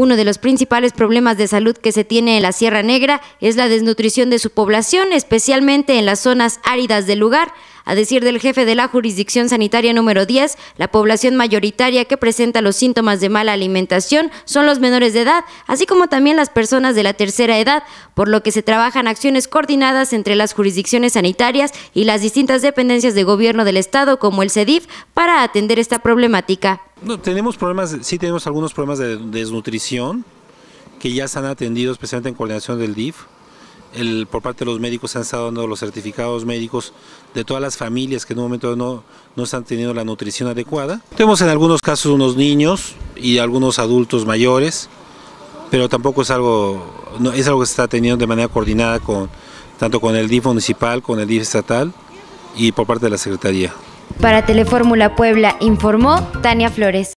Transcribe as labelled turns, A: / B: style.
A: Uno de los principales problemas de salud que se tiene en la Sierra Negra es la desnutrición de su población, especialmente en las zonas áridas del lugar. A decir del jefe de la jurisdicción sanitaria número 10, la población mayoritaria que presenta los síntomas de mala alimentación son los menores de edad, así como también las personas de la tercera edad, por lo que se trabajan acciones coordinadas entre las jurisdicciones sanitarias y las distintas dependencias de gobierno del Estado, como el CEDIF, para atender esta problemática.
B: Tenemos problemas, sí tenemos algunos problemas de desnutrición que ya se han atendido especialmente en coordinación del DIF por parte de los médicos se han estado dando los certificados médicos de todas las familias que en un momento no, no están teniendo la nutrición adecuada. Tenemos en algunos casos unos niños y algunos adultos mayores, pero tampoco es algo, es algo que se está teniendo de manera coordinada con, tanto con el DIF municipal, con el DIF estatal y por parte de la Secretaría.
A: Para Telefórmula Puebla informó Tania Flores.